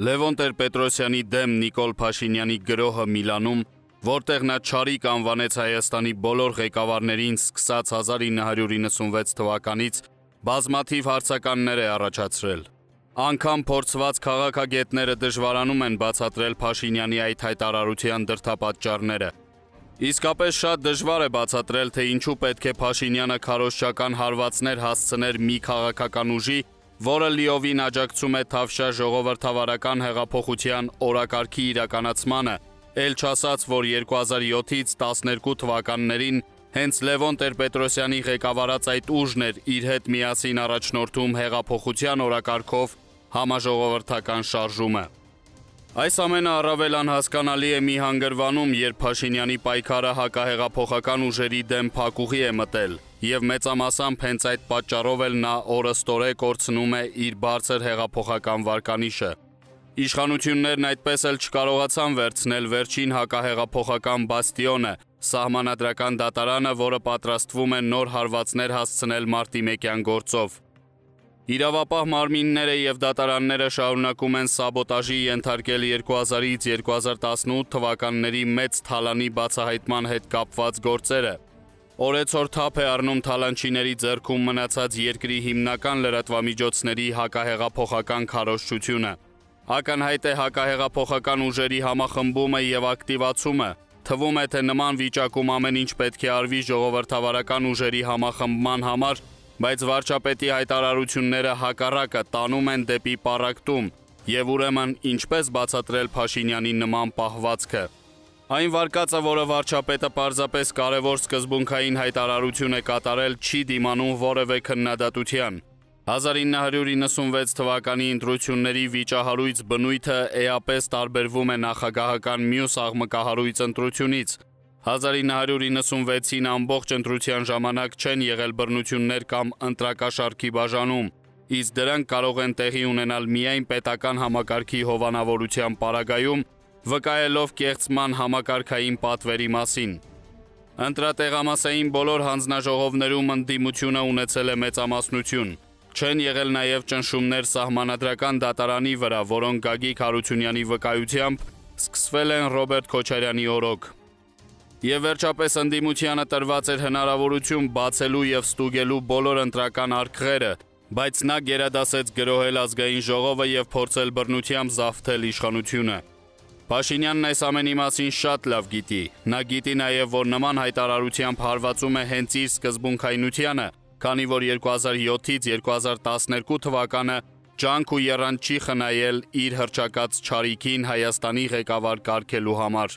Լևոն Տեր-Պետրոսյանի դեմ Նիկոլ Փաշինյանի գրոհը Միլանում, որտեղ նա ճարիք անվանեց Հայաստանի բոլոր ղեկավարներին սկսած 1996 թվականից, բազմաթիվ հարցականներ է առաջացրել։ Անկամ փորձված քաղաքագետները դժվարանում են բացատրել Փաշինյանի այդ հայտարարության դրդապատճառները։ Իսկապես շատ դժվար է բացատրել, թե ինչու պետք է Փաշինյանը քարոշչական հարվածներ հասցներ մի քաղաքական ուժի, որը լիովին աջակցում է Թավշյա ժողովրդավարական հեղափոխության օրակարգի իրականացմանը, ել չասած, որ 2007-ից 12 թվականներին հենց Լևոն Տեր-Պետրոսյանի ղեկավարած այդ ուժն էր իր հետ միասին առաջնորդում հեղափոխության օրակարգով համաժողովրդական շարժումը։ Այս ամենը առավել անհասկանալի է մի հանգրվանում, երբ Փաշինյանի պայքարը հակահեղափոխական ուժերի դեմ փակուղի է մտել, եւ մեծամասամբ հենց այդ պատճառով էլ նա օրըստորե կորցնում է իր բարձր հեղափոխական վարկանիշը։ Իշխանություններն այդպես էլ չկարողացան վերցնել վերջին հակահեղափոխական բաստիոնը, սահմանադրական դատարանը, որը պատրաստվում է նոր հարվածներ հասցնել մարտի 1-յան գործով։ Իրավապահ մարմինները եւ դատարանները շարունակում են սաբոտաժի ենթարկել 2000-ից 2018 թվականների մեծ թալանի բացահայտման հետ կապված գործերը։ Օրեցօր թափ է առնում թալանչիների ձեռքում մնացած երկրի հիմնական լրատվամիջոցների հակահեղափոխական քարոշչությունը։ Ակնհայտ է հակահեղափոխական ուժերի համախմբումը եւ ակտիվացումը։ Թվում է, թե նման վիճակում ամեն ինչ պետք է արվի ժողովրդավարական ուժերի համախմբման համար, բայց վարչապետի հայտարարությունները հակառակը տանում են դեպի պարակտում, եւ ուրեմն ինչպես բացատրել Փաշինյանի նման պահվածքը։ Այն վարկածը, որը վարչապետը պարզապես կարևոր սկզբունքային հայտարարություն է կատարել, չի դիմանում որևէ քննադատության։ 1996 թվականի ընտրությունների վիճահարույց բնույթը էապես տարբերվում է նախագահական մյուս աղմկահարույց ընտրությունից։ 1996-ին ամբողջ ընտրության ժամանակ չեն եղել բռնություններ կամ ընտրակաշարքի բաժանում, իսկ դրանք կարող են տեղի ունենալ միայն պետական համակարգի հովանավորության պարագայում վկայելով կեղծման համակարգային պատվերի մասին։ Ընտրատեղամասային բոլոր հանձնաժողովներում ընդդիմությունը ունեցել է մեծամասնություն։ Չեն եղել նաև ճնշումներ սահմանադրական դատարանի վրա, որոնք Գագիկ Հարությունյանի վկայությամբ սկսվել են Ռոբերտ Քոչարյանի օրոք։ Եվ վերջապես ընդդիմությանը տրված էր հնարավորություն բացելու եւ ստուգելու բոլոր ընտրական արկղերը, բայց նա գերադասեց գրոհել ազգային ժողովը եւ փորձել բռնությամբ զավթել իշխանությունը։ Փաշինյանն այս ամենի մասին շատ լավ գիտի։ Նա գիտի նաև, որ նման հայտարարությամբ հարվածում է հենց իր սկզբունքայնությանը, քանի որ 2007-ից 2012 թվականը ջանք ու երան չի խնայել իր հրճակած ճարիքին Հայաստանի ղեկավար կարգելու համար։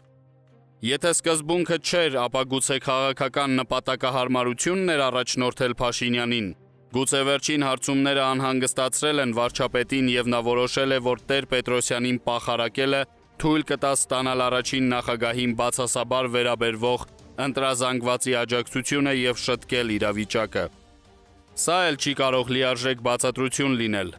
Եթե սկզբունքը չէր, ապա գուցե քաղաքական նպատակահարմարությունն էր առաջնորդել Փաշինյանին։ Գուցե վերջին հարցումները անհանգստացրել են վարչապետին եւ նա որոշել է, որ Տեր Պետրոսյանին պախարակելը թույլ կտա ստանալ առաջին նախագահին բացասաբար վերաբերվող ընտրազանգվածի աջակցությունը եւ շտկել իրավիճակը։ Սա էլ չի կարող լիարժեք բացատրություն լինել։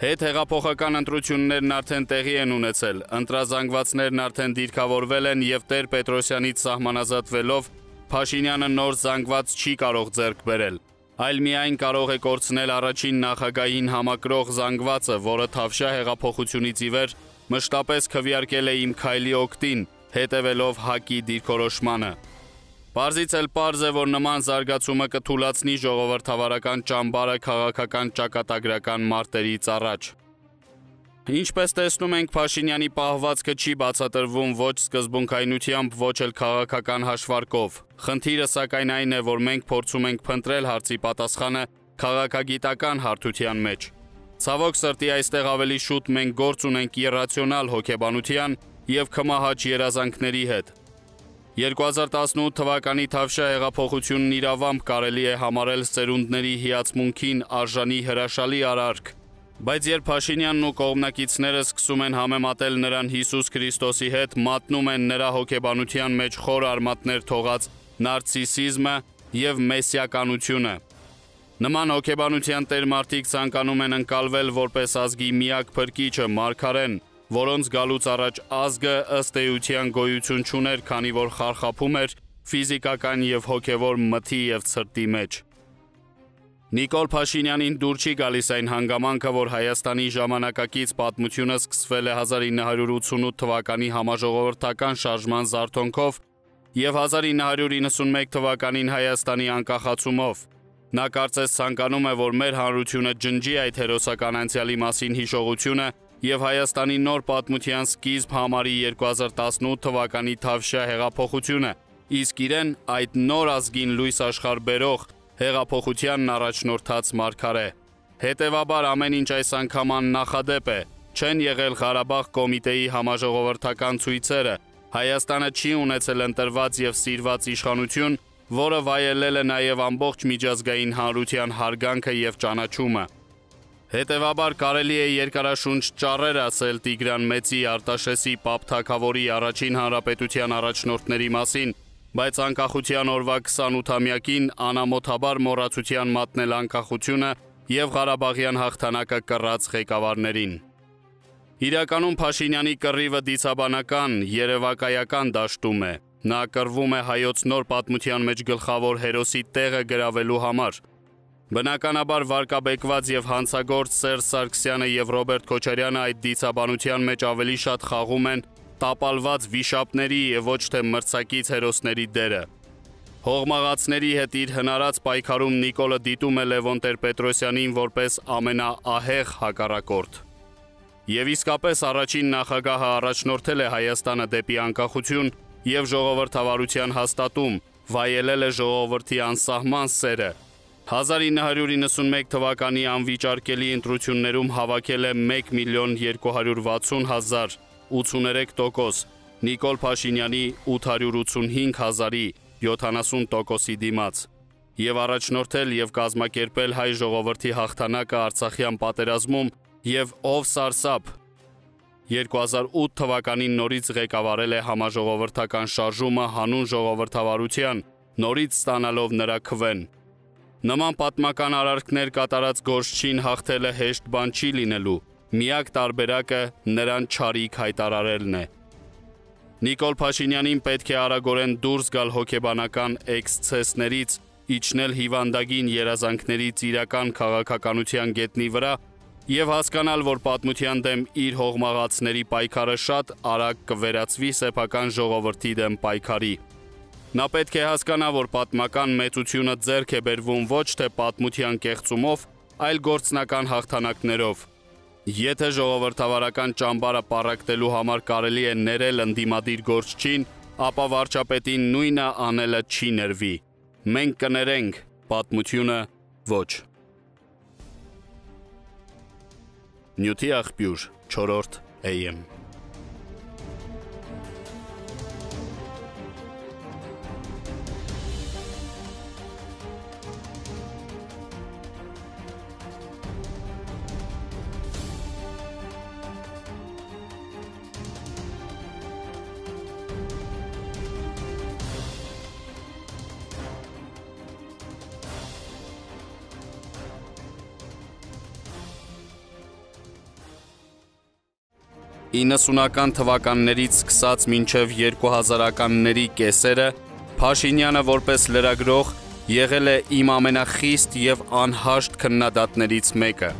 Հետ հեղափոխական ընտրություններն արդեն տեղի են ունեցել, ընտրազանգվածներն արդեն դիրքավորվել են եւ Տեր Պետրոսյանից սահմանազատվելով Փաշինյանը նոր զանգված չի կարող ձեռք բերել, այլ միայն կարող է կորցնել առաջին նախագահին համակրող զանգվածը, որը Թավշյա հեղափոխությունից ի վեր մշտապես քվյարկել է իմ քայլի օկտին, հետևելով հակի դիրքորոշմանը։ Պարզից էլ պարզ է, որ նման զարգացումը կթուլացնի ժողովրդավարական ճամբարը քաղաքական ճակատագրական մարտերից առաջ։ Ինչպես տեսնում ենք, Փաշինյանի պահվածքը չի բացատրվում ոչ սկզբունքայնությամբ, ոչ էլ քաղաքական հաշվարկով։ Խնդիրը սակայն այն է, որ մենք փորձում ենք փնտրել հարցի պատասխանը քաղաքագիտական հարթության մեջ։ Ցավոք սրտի այստեղ ավելի շուտ մենք գործ ունենք իրացիոնալ հոգեբանության եւ քմահաճ երազանքների հետ։ 2018 թվականի Թավշյա հեղափոխությունն իրավամբ կարելի է համարել ծերունդների հիացմունքին արժանի հրաշալի արարք, բայց երբ Փաշինյանն ու կողմնակիցները սկսում են համեմատել նրան Հիսուս Քրիստոսի հետ, մատնում են նրա հոգեբանության մեջ խոր արմատներ թողած նարցիսիզմը եւ մեսիականությունը։ Նման հոգեբանության տերմարտիկ ցանկանում են ընկալվել որպես ազգի միակ փրկիչը Մարգարեն, որոնց գալուց առաջ ազգը ըստ էության գոյություն չուներ, քանի որ խարխափում էր ֆիզիկական եւ հոգեվոր մթի եւ ցրտի մեջ։ Նիկոլ Փաշինյանին դուր չի գալիս այն հանգամանքը, որ Հայաստանի ժամանակակից պատմությունը սկսվել է 1988 թվականի համաժողովրդական շարժման զարթոնքով եւ 1991 թվականին Հայաստանի անկախացումով։ Նա կարծես ցանկանում է, որ մեր հանրությունը ջնջի այդ հերոսական անցյալի մասին հիշողությունը եւ Հայաստանի նոր պատմության սկիզբ համարի 2018 թվականի Թավշյա հեղափոխությունը, իսկ իրեն այդ նոր ազգին լույս աշխարհ բերող հեղափոխությանն առաջնորդած մարգարե։ Հետևաբար ամեն ինչ այս անգամ աննախադեպ է։ Չեն եղել Ղարաբաղ կոմիտեի համաժողովրդական ցույցերը, Հայաստանը չի ունեցել ընտրված եւ սիրված իշխանություն, որը վայելել է նաեւ ամբողջ միջազգային հանրության հարգանքը եւ ճանաչումը։ Հետևաբար կարելի է երկարաշունչ ճառեր ասել Տիգրան Մեծի Արտաշեսի Պապ Թագավորի առաջին հանրապետության առաջնորդների մասին, բայց անկախության օրվա 28-ամյակին անամոթաբար մոռացության մատնել անկախությունը եւ Ղարաբաղյան հաղթանակը կռած ղեկավարներին։ Իրականում Փաշինյանի կռիվը դիցաբանական, երևակայական դաշտում է։ Նա կռվում է հայոց նոր պատմության մեջ գլխավոր հերոսի տեղը գրավելու համար։ Բնականաբար վարկաբեկված եւ հանցագործ Սերժ Սարգսյանը եւ Ռոբերտ Քոչարյանը այդ դիցաբանության մեջ ավելի շատ խաղում են տապալված վիշապների եւ ոչ թե մրցակից հերոսների դերը։ Հողմաղացների հետ իր հնարած պայքարում Նիկոլը դիտում է Լևոն Տեր-Պետրոսյանին որպես ամենաահեղ հակառակորդ։ Եվ իսկապես առաջին նախագահը առաջնորդել է Հայաստանը դեպի անկախություն եւ ժողովրդավարության հաստատում, վայելել է ժողովրդի անսահման սերը։ 1991 թվականի անվիճարկելի ընտրություններում հավաքել է 1 միլիոն 260 հազար 83%, Նիկոլ Փաշինյանի 885 հազարի 70%-ի դիմաց եւ առաջնորդել եւ կազմակերպել հայ ժողովրդի հաղթանակը Արցախյան պատերազմում եւ ով Սարսափ 2008 թվականին նորից ղեկավարել է համաժողովրդական շարժումը հանուն ժողովրդավարության, նորից ստանալով նրա քվեն։ Նման պատմական արարքներ կատարած Գորշչին հաղթելը հեշտ բան չի լինելու։ Միակ տարբերակը նրան ճարիք հայտարարելն է։ Նիկոլ Փաշինյանին պետք է արագորեն դուրս գալ հոգեբանական էքսցեսներից, իջնել հիվանդագին երազանքներից իրական քաղաքականության գետնի վրա եւ հասկանալ, որ պատմության դեմ իր հողմաղացների պայքարը շատ արագ կվերածվի սեփական ժողովրդի դեմ պայքարի։ Նա պետք է հասկանա, որ պատմական մեծությունը ձեռք է բերվում ոչ թե պատմության կեղծումով, այլ գործնական հաղթանակներով։ Եթե ժողովրդավարական ճամբարը պարակտելու համար կարելի է ներել ընդդիմադիր գործչին, ապա վարչապետին նույնը անելը չի ներվի։ Մենք կներենք, պատմությունը ոչ։ Նյութի աղբյուր 4-րդ AM 90-ական թվականներից սկսած մինչև 2000-ականների կեսերը Փաշինյանը որպես լրագրող եղել է իմ ամենախիստ եւ անհաշտ քննադատներից մեկը։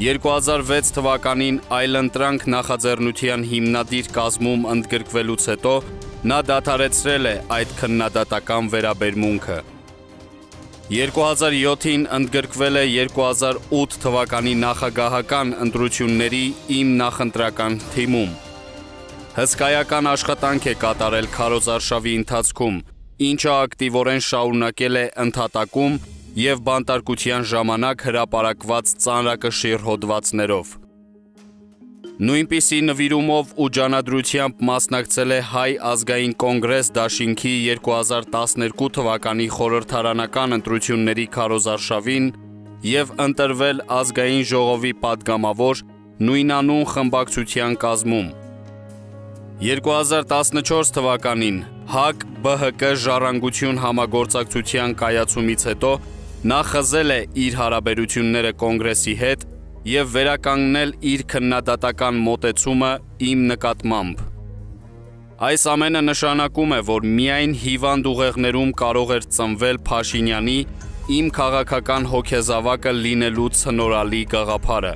2006 թվականին այլընտրանք նախաձեռնության հիմնադիր կազմում ընդգրկվելուց հետո նա դադարեցրել է այդ քննադատական վերաբերմունքը։ 2007-ին ընդգրկվել է 2008 թվականի նախագահական ընտրությունների իմ նախընտրական թիմում։ Հսկայական աշխատանք է կատարել քարոզարշավի ընթացքում, ինչը ակտիվորեն շարունակել է ընդհատակում եւ բանտարկության ժամանակ հրապարակված ծանրակշիռ հոդվածներով։ Նույնպիսի նվիրումով ու ջանադրությամբ մասնակցել է Հայ ազգային կոնգրես դաշինքի 2012 թվականի խորհրդարանական ընտրությունների քարոզարշավին եւ ընտրվել ազգային ժողովի падգամավոր նույնանուն խմբակցության կազմում։ 2014 թվականին ՀԱԿ ԲՀԿ ժառանգություն համագործակցության կայացումից հետո նա խզել է իր հարաբերությունները կոնգրեսի հետ եւ վերականգնել իր քննադատական մոտեցումը իմ նկատմամբ։ Այս ամենը նշանակում է, որ միայն հիվանդ ուղեղներում կարող էր ծնվել Փաշինյանի իմ քաղաքական հոգեզավակը լինելու ցնորալի գաղափարը։